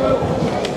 Let's go.